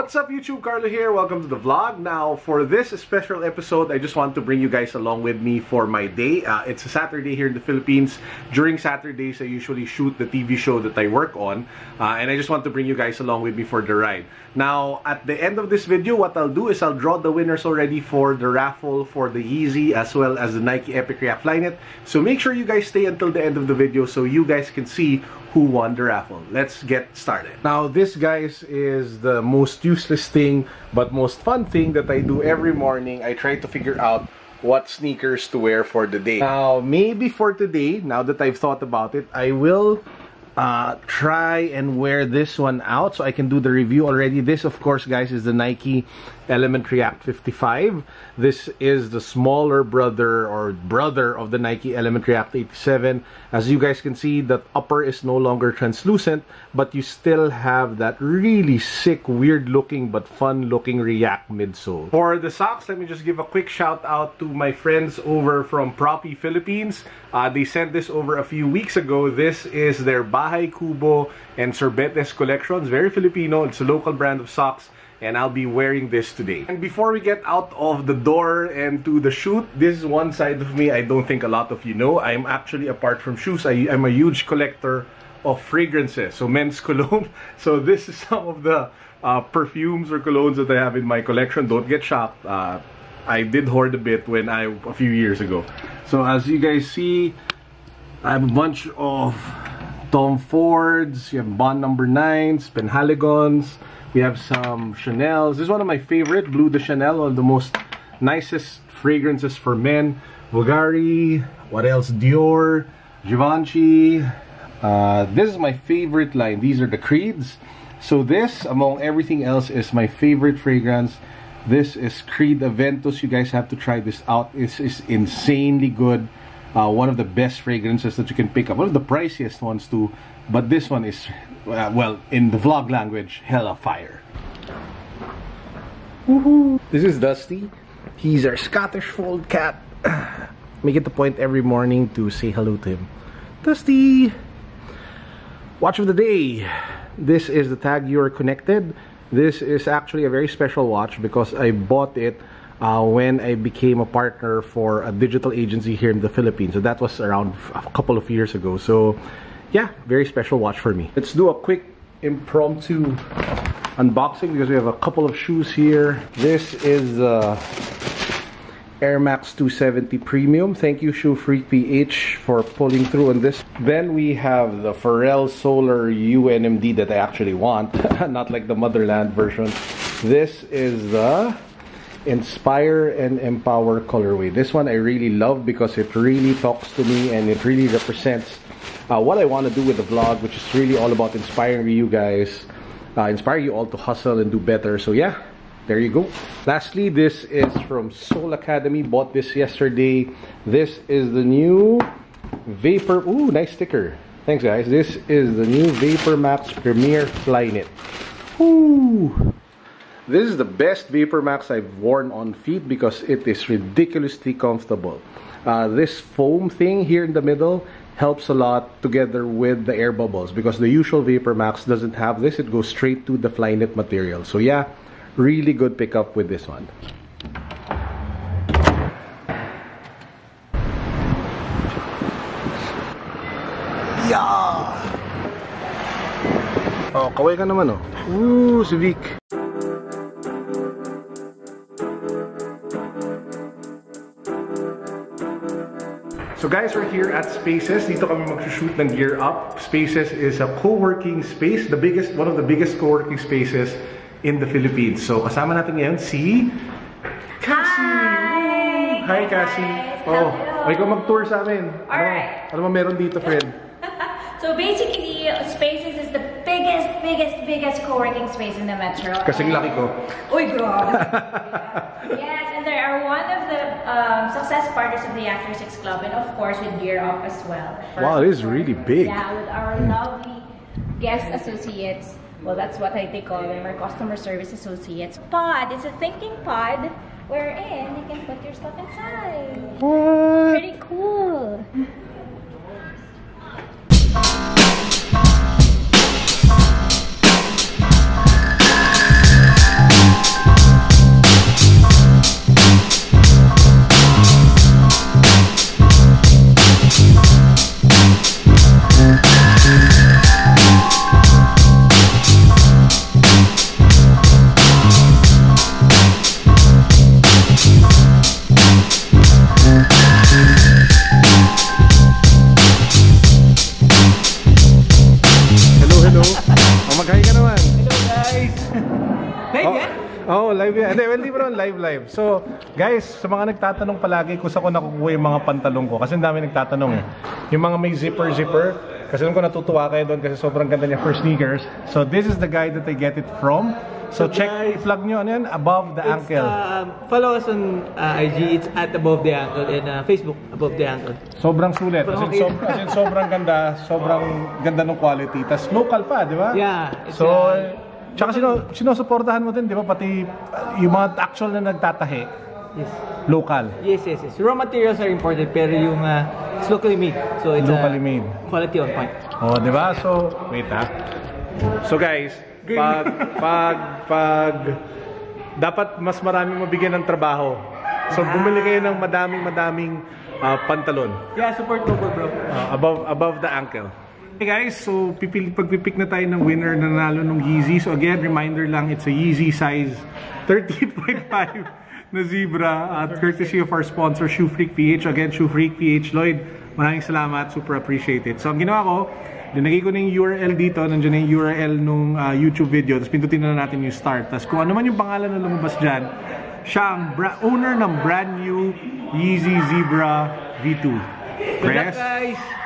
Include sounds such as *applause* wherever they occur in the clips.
What's up YouTube, Carlo here. Welcome to the vlog. Now, for this special episode, I just want to bring you guys along with me for my day. Uh, it's a Saturday here in the Philippines. During Saturdays, I usually shoot the TV show that I work on. Uh, and I just want to bring you guys along with me for the ride. Now, at the end of this video, what I'll do is I'll draw the winners already for the raffle for the Yeezy as well as the Nike Epic React Flyknit. So make sure you guys stay until the end of the video so you guys can see who won the raffle. Let's get started. Now, this, guys, is the most useless thing but most fun thing that I do every morning. I try to figure out what sneakers to wear for the day. Now, maybe for today, now that I've thought about it, I will uh, try and wear this one out so I can do the review already. This, of course, guys, is the Nike Element React 55. This is the smaller brother or brother of the Nike Element React 87. As you guys can see, the upper is no longer translucent, but you still have that really sick, weird looking but fun looking React midsole. For the socks, let me just give a quick shout out to my friends over from Proppy Philippines. Uh, they sent this over a few weeks ago. This is their Bahay Kubo and Sorbetes collections. Very Filipino. It's a local brand of socks and I'll be wearing this today. And before we get out of the door and to the shoot, this is one side of me I don't think a lot of you know. I'm actually, apart from shoes, I, am a huge collector of fragrances, so men's *laughs* cologne. So this is some of the uh, perfumes or colognes that I have in my collection. Don't get shocked. Uh, I did hoard a bit when I, a few years ago. So as you guys see, I have a bunch of Tom Fords, you have Bond number 9s, Penhaligon's, we have some Chanel's. This is one of my favorite, Bleu de Chanel, one of the most nicest fragrances for men. Bulgari, what else? Dior, Givenchy. Uh, this is my favorite line. These are the Creeds. So this, among everything else, is my favorite fragrance. This is Creed Aventus. You guys have to try this out. It's, it's insanely good. Uh, one of the best fragrances that you can pick up. One of the priciest ones too. But this one is uh, well, in the vlog language, hella fire. This is Dusty. He's our Scottish fold cat. *clears throat* Make it the point every morning to say hello to him. Dusty! Watch of the day. This is the TAG Heuer Connected. This is actually a very special watch because I bought it uh, when I became a partner for a digital agency here in the Philippines. So that was around a couple of years ago. So yeah, very special watch for me. Let's do a quick impromptu unboxing because we have a couple of shoes here. This is the Air Max 270 Premium. Thank you Shoe Freak PH for pulling through on this. Then we have the Pharrell Solar UNMD that I actually want, *laughs* not like the Motherland version. This is the Inspire and Empower colorway. This one I really love because it really talks to me and it really represents uh, what I want to do with the vlog, which is really all about inspiring you guys, uh, inspire you all to hustle and do better. So yeah, there you go. Lastly, this is from Sole Academy. Bought this yesterday. This is the new Vapor. Ooh, nice sticker. Thanks, guys. This is the new Vapor Max Premier Flyknit. Ooh. This is the best Vapor Max I've worn on feet because it is ridiculously comfortable. Uh, this foam thing here in the middle helps a lot together with the air bubbles because the usual Vapor Max doesn't have this. It goes straight to the Flyknit material. So yeah, really good pickup with this one. Yeah! Oh, kaway ka naman oh. Ooh, si Vic. So guys, we're here at Spaces. Dito kami mag-shoot ng Gear Up. Spaces is a co-working space, the biggest, one of the biggest co-working spaces in the Philippines. So kasama natin ngayon si Cassie. Hi! Hi, Cassie. Oh, may ka mag-tour sa amin. Alright. Ano, ano meron dito, friend? *laughs* so basically, Spaces is the biggest, biggest, biggest co-working space in the metro. Kasing laki ko. Uy, God! *laughs* um, success partners of the After Six Club, and of course with Gear Up as well. Wow, it is really big. Yeah, with our lovely guest associates. Well, that's what I they call them, our customer service associates. Pod, it's a thinking pod wherein you can put your stuff inside. What? Pretty Live oh, yan? Oo, oh, live yan. Hindi, well, mo naman live live. So, guys, sa mga nagtatanong palagi kung saan ko nakukuha yung mga pantalong ko, kasi ang dami nagtatanong eh. Yung mga may zipper-zipper, kasi nung ko natutuwa kayo doon kasi sobrang ganda niya for sneakers. So, this is the guy that I get it from. So, So, check, guys, plug nyo, ano yan? Above the It's, ankle. um, follow us on uh, IG. It's at above the ankle and uh, Facebook above the ankle. Sobrang sulit. As in, Okay. as in, sobrang ganda. Sobrang ganda ng quality. Tapos local pa, di ba? Yeah. It's, So, uh, tsaka sino, sinusuportahan mo din, di ba? Pati uh, yung mga actual na nagtatahi, yes. local. Yes, yes, yes. Raw materials are imported pero yung uh, it's locally made. So it's Locally uh, made. quality on point. Oh, di ba? So, wait ha. So guys, pag, pag, pag, dapat mas marami mabigyan ng trabaho. So, bumili kayo ng madaming, madaming uh, pantalon. Yeah, support local bro. Uh, above above the ankle. Hey guys, so pipili pagpipick na tayo ng winner na nanalo ng Yeezy. So again, reminder lang, it's a Yeezy size 30.5 *laughs* na zebra at courtesy of our sponsor Shoe Freak PH. Again, Shoe Freak PH Lloyd. Maraming salamat, super appreciate it. So ang ginawa ko, linagay ko na yung URL dito, nandiyan na yung URL nung uh, YouTube video, tapos pindutin na natin yung start. Tapos kung ano man yung pangalan na lumabas dyan, siya ang owner ng brand new Yeezy Zebra V2. Good luck Press. guys!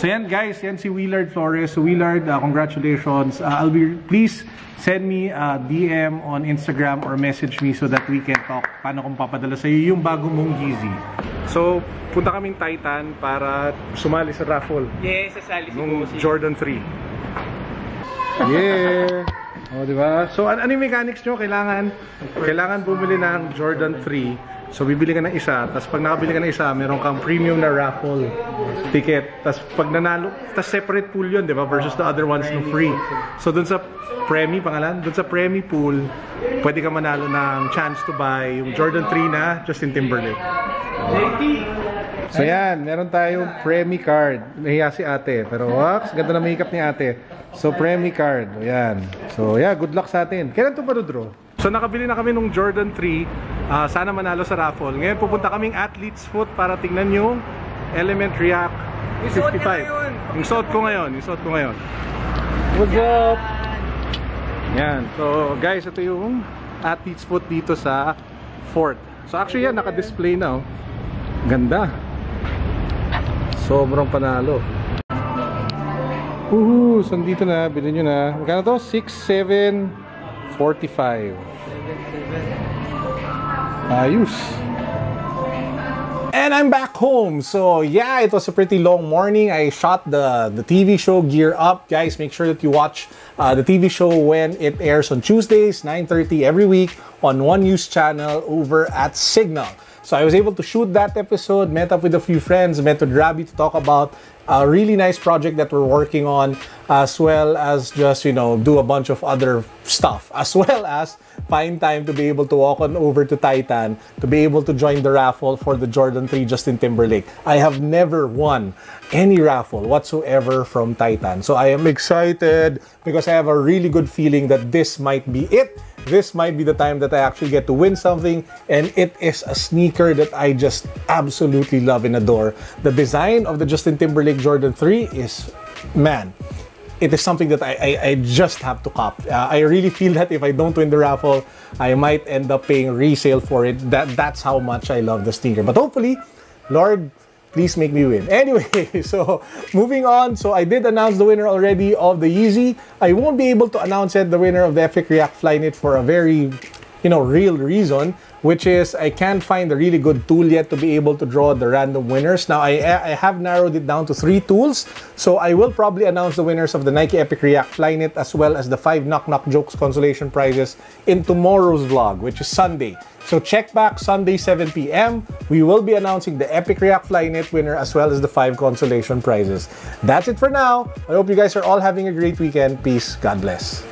So! Yan. Guys, yan si Willard Flores. So Willard, uh, congratulations. Uh, I'll be, please send me a DM on Instagram or message me so that we can talk paano kung papadala sa iyo yung bago mong Yeezy. So, punta kaming Titan para sumali sa raffle Yes, sasali si nung. Jordan 3. Yeah. O, di ba? So, an ano yung mechanics nyo? Kailangan, kailangan bumili ng Jordan 3. So, bibili ka ng isa. Tapos, pag nakabili ka ng isa, meron kang premium na raffle ticket. Tapos, pag nanalo, tapos separate pool yun, di ba? Versus the other ones no free. So, dun sa Premi, pangalan? Dun sa Premi pool, pwede ka manalo ng chance to buy yung Jordan 3 na Justin Timberlake. So yan, meron tayong Premi card. Nahiya si ate. Pero wax, ganda na makeup ni ate. So Premi card. O, Yan. So yeah, good luck sa atin. Kailan ito draw? So nakabili na kami nung Jordan 3. Ah, sana manalo sa raffle. Ngayon pupunta kaming Athlete's Foot para tingnan yung Element React Yung suot 55. niya ngayon. Yung suot ko ngayon. Yung suot ko ngayon. What's up? Yan. So guys, ito yung Athlete's Foot dito sa Fort. So actually yan, naka-display na oh. Ganda. Sobrang panalo. Woohoo! So, dito na. Bilhin nyo na. Magkano to? 6,745. Ayos. And I'm back home. So yeah, it was a pretty long morning. I shot the, the TV show Gear Up. Guys, make sure that you watch uh, the TV show when it airs on Tuesdays, 9.30 every week on One News channel over at Cignal. So I was able to shoot that episode, met up with a few friends, met with Rabi to talk about a really nice project that we're working on, as well as just, you know, do a bunch of other stuff, *laughs* as well as find time to be able to walk on over to Titan to be able to join the raffle for the Jordan 3 Justin Timberlake. I have never won any raffle whatsoever from Titan. So I am excited because I have a really good feeling that this might be it. This might be the time that I actually get to win something, and it is a sneaker that I just absolutely love and adore. The design of the Justin Timberlake Jordan 3 is, man, it is something that I, I, I just have to cop. Uh, I really feel that if I don't win the raffle, I might end up paying resale for it. That That's how much I love the sneaker. But hopefully, Lord, please make me win. *laughs* Anyway, so moving on. So I did announce the winner already of the Yeezy. I won't be able to announce it, the winner of the Epic React Flyknit for a very, you know, real reason, which is I can't find a really good tool yet to be able to draw the random winners. Now I, I have narrowed it down to three tools. So I will probably announce the winners of the Nike Epic React Flyknit as well as the five Knock Knock Jokes consolation prizes in tomorrow's vlog, which is Sunday. So check back Sunday 7 p.m. We will be announcing the Epic React Flyknit winner as well as the five consolation prizes. That's it for now. I hope you guys are all having a great weekend. Peace. God bless.